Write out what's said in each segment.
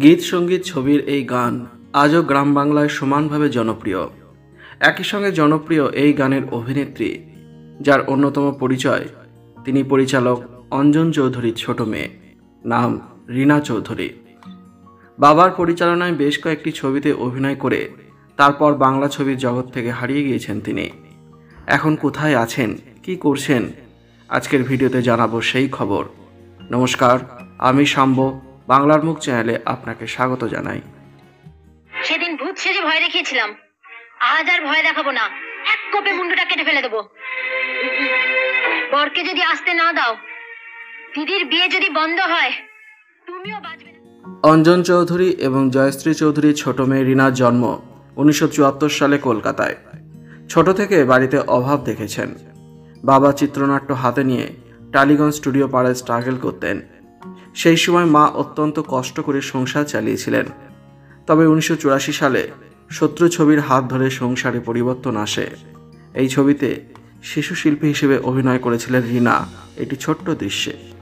গীত সংগীত ছবির এই গান আজও গ্রাম বাংলায় সমানভাবে জনপ্রিয়। একই সঙ্গে জনপ্রিয় এই গানের অভিনেত্রী, যার অন্যতম পরিচয়, তিনি পরিচালক অঞ্জন চৌধুরীর ছোট মেয়ে, নাম রীনা চৌধুরী। বাবার পরিচালনায় বেশ কয়েকটি ছবিতে অভিনয় করে, তারপর বাংলা ছবির জগৎ থেকে হারিয়ে গিয়েছেন তিনি। এখন কোথায় আছেন? কি করছেন? আজকের ভিডিওতে জানাব সেই খবর। নমস্কার, আমি শাম্ব, বাংলার মুখ চ্যানেলে আপনাকে স্বাগত জানাই। সেদিন ভূত সেজে ভয় দেখিয়েছিলাম। আজ আর ভয় দেখাবো না। এক কোপে মুন্ডুটা কেটে ফেলে দেবো। বরকে যদি আসতে না দাও, দিদির বিয়ে যদি বন্ধ হয়, তুমিও বাঁচবে। অঞ্জন চৌধুরী এবং জয়শ্রী চৌধুরীর ছোট মেয়ে রিনার জন্ম উনিশশো চুয়াত্তর সালে কলকাতায়। ছোট থেকে বাড়িতে অভাব দেখেছেন। বাবা চিত্রনাট্য হাতে নিয়ে টালিগঞ্জ স্টুডিও পাড়ায় স্ট্রাগল করতেন। সেই সময় মা অত্যন্ত কষ্ট করে সংসার চালিয়েছিলেন। তবে উনিশশো চুরাশি সালে শত্রু ছবির হাত ধরে সংসারে পরিবর্তন আসে। এই ছবিতে শিশু শিল্পী হিসেবে অভিনয় করেছিলেন রিনা। একটি ছোট্ট দৃশ্যে।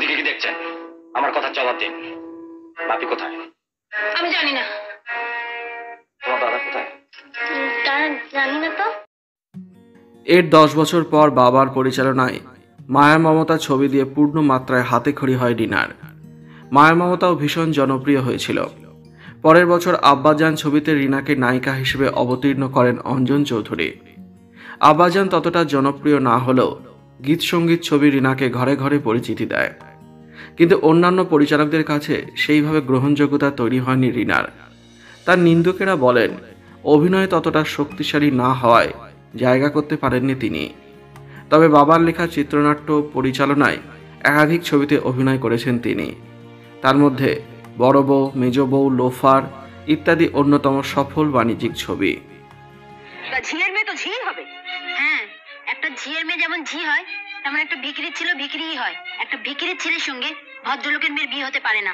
ওদিকে কি দেখছেন? আমার কথা জবাব দিন। বাপি কোথায়? আমি জানি না। তোমার দাদা কোথায়? জানি না তো। এর দশ বছর পর বাবার পরিচালনায় মায়া মমতা ছবি দিয়ে পূর্ণ মাত্রায় হাতে খড়ি হয় ডিনার। মায়া মমতাও ভীষণ জনপ্রিয় হয়েছিল। পরের বছর আব্বাজান ছবিতে রিনাকে নায়িকা হিসেবে অবতীর্ণ করেন অঞ্জন চৌধুরী। আব্বাজান ততটা জনপ্রিয় না হলেও গীত সংগীত ছবি রিনাকে ঘরে ঘরে পরিচিতি দেয়। কিন্তু অন্যান্য পরিচালকদের কাছে সেইভাবে গ্রহণযোগ্যতা তৈরি হয়নি রিনার। তার নিন্দুকেরা বলেন, অভিনয় ততটা শক্তিশালী না হওয়ায় জায়গা করতে পারেননি তিনি। তবে বাবার লেখা চিত্রনাট্য পরিচালনায় একাধিক ছবিতে অভিনয় করেছেন তিনি। তার মধ্যে বড় বউ, মেজ বউ, লোফার ইত্যাদি অন্যতম সফল বাণিজ্যিক ছবি। ঝিয়ের মেয়ে তো ঝি হবে। হ্যাঁ একটা ঝিয়ের মেয়ে যেমন ঝি হয় তেমন একটা ভিকিরির ছিল ভিকিরিই হয়। একটা ভিকিরির ছেলের সঙ্গে ভদ্রলোকের মেয়ের বিয়ে হতে পারে না।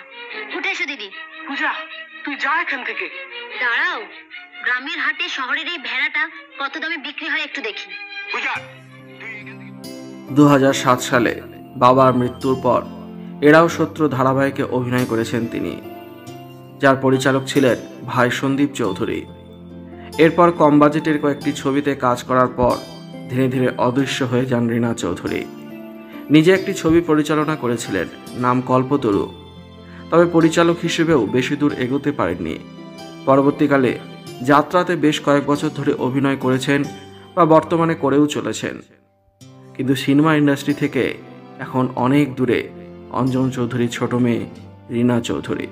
উঠে এসো দিদি। পূজা তুই যা এখান থেকে। দাঁড়াও। গ্রামের হাটে শহরের এই ভেড়াটা কত দামে বিক্রি হয় একটু দেখি। পূজা দু সালে বাবার মৃত্যুর পর এরাও শত্রু ধারাবাহিকে অভিনয় করেছেন তিনি যার পরিচালক ছিলেন ভাই সন্দীপ চৌধুরী। এরপর কম বাজেটের কয়েকটি ছবিতে কাজ করার পর ধীরে ধীরে অদৃশ্য হয়ে যান রীনা চৌধুরী। নিজে একটি ছবি পরিচালনা করেছিলেন, নাম কল্পতরু। তবে পরিচালক হিসেবেও বেশি দূর এগোতে পারেননি। পরবর্তীকালে যাত্রাতে বেশ কয়েক বছর ধরে অভিনয় করেছেন বা বর্তমানে করেও চলেছেন। কিন্তু সিনেমা ইন্ডাস্ট্রি থেকে এখন অনেক দূরে অঞ্জন চৌধুরীর ছোট মেয়ে রিনা চৌধুরী।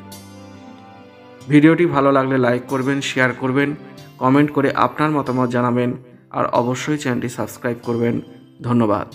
ভিডিওটি ভালো লাগলে লাইক করবেন, শেয়ার করবেন, কমেন্ট করে আপনার মতামত জানাবেন। আর অবশ্যই চ্যানেলটি সাবস্ক্রাইব করবেন। ধন্যবাদ।